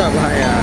咋不嗨呀。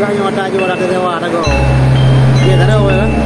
Ngọt ra nhưng mà đặt cái hòa nó go kia tới đâu rồi